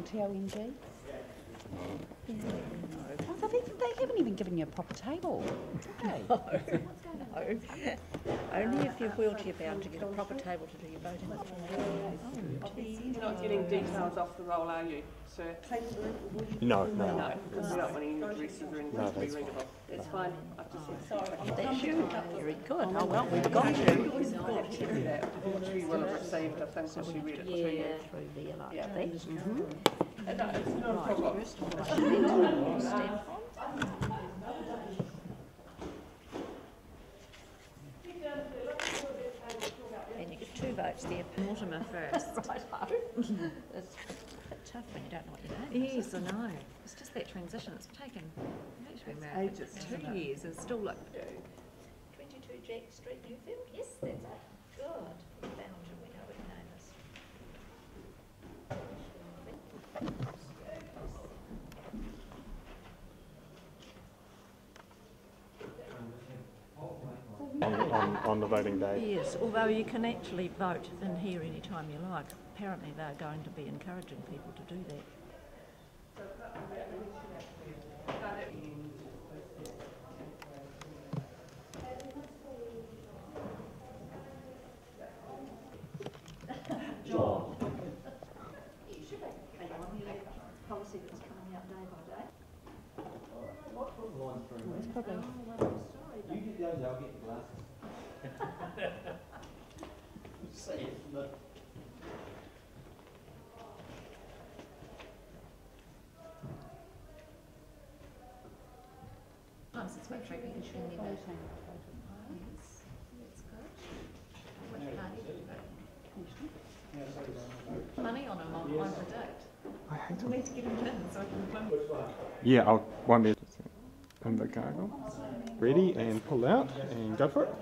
on TONG? Oh, they, they haven't even given you a proper table. have they? No, only if you're wheelchair bound to get a proper table to do your voting. Oh, You're not getting details off the roll, are you, sir? No, no. No, because we're not wanting any addresses or anything No, to be that's readable. It's fine, I've just said. That's you. Very good. Oh, well, we've got you. Through that, She will have received, I think, when she read it to you. Yeah, through there like Yeah. that. Uh, No, it's not a Right, problem. first of all, I should need to stamp on. And you get two. Mortimer first. Righto. It's a bit tough when you don't know what your name is. Yes, I know. It's just that transition. It's taken actually been married Ages, two it? years and still like Twenty-two Jack Street, Newfield? Yes, that's it. Good. Found you, we know what your name is. On, on, on the voting day. Yes, although you can actually vote in here any time you like. Apparently they're going to be encouraging people to do that. Policy that's coming out day by day. You get those, I'll get glasses. Say it, look. Nice, it's about treatment and showing that. That's good. Which party did you vote? Money on them, I I predict. I hate I need to get them in so I can plumb. Yeah, I'll one minute. In the gargle. Ready and pull out and go for it.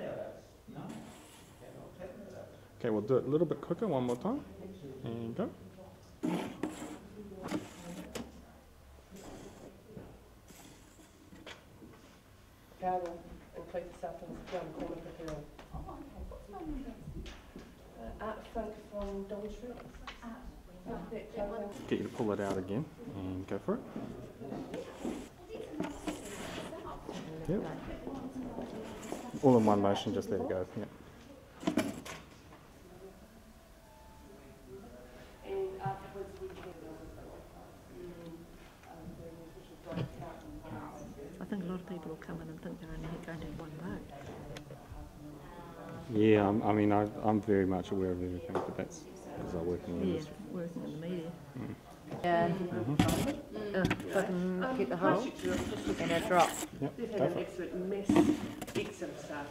Okay, we'll do it a little bit quicker one more time. And go. Gargle and Cletus Sutton's down the corner. Uh, Art Funk from Don Street. Get you to pull it out again and go for it. Yep. All in one motion, just there you go. Yep. And afterwards we can, um, um, the official vote count and I think a lot of people will come in and think they're only going to have one vote. Yeah, I'm, I mean, I, I'm very much aware of everything, but that's because I work in the Yeah, industry. working in the media. Yeah. Uh, so I can get the hole and a drop. Yep, They've had an excellent mess, excellent stuff.